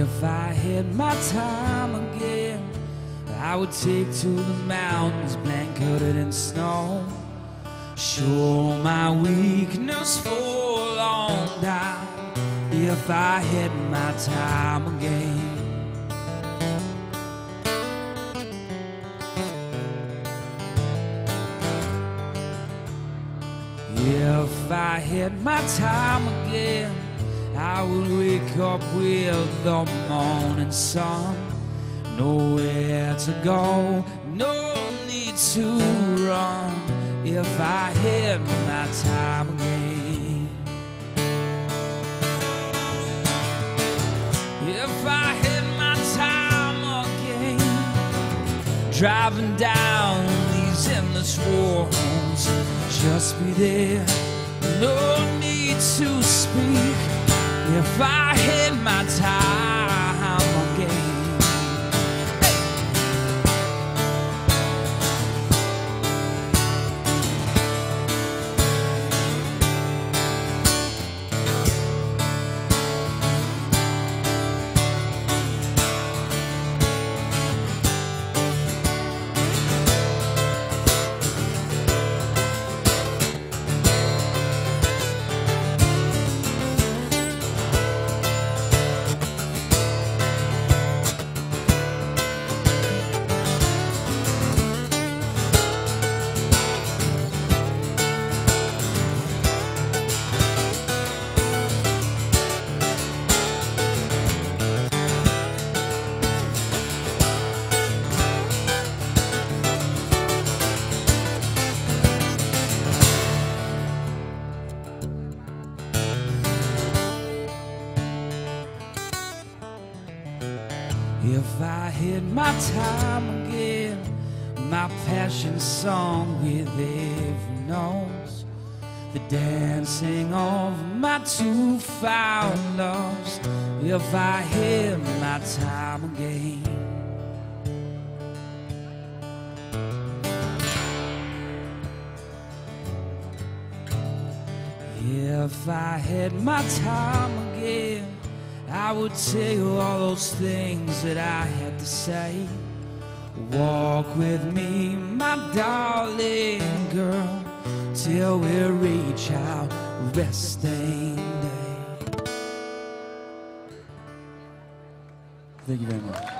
If I had my time again, I would take to the mountains blanketed in snow. Show my weakness fall on down. If I had my time again. If I had my time again, I would wake up with the morning sun. Nowhere to go, no need to run. If I hit my time again. If I had my time again, driving down these endless roads, just be there, If I had my time If I had my time again, my passion song with every nose, the dancing of my two found loves. If I had my time again. If I had my time again, I would tell you all those things that I had to say. Walk with me, my darling girl, till we reach our resting day. Thank you very much.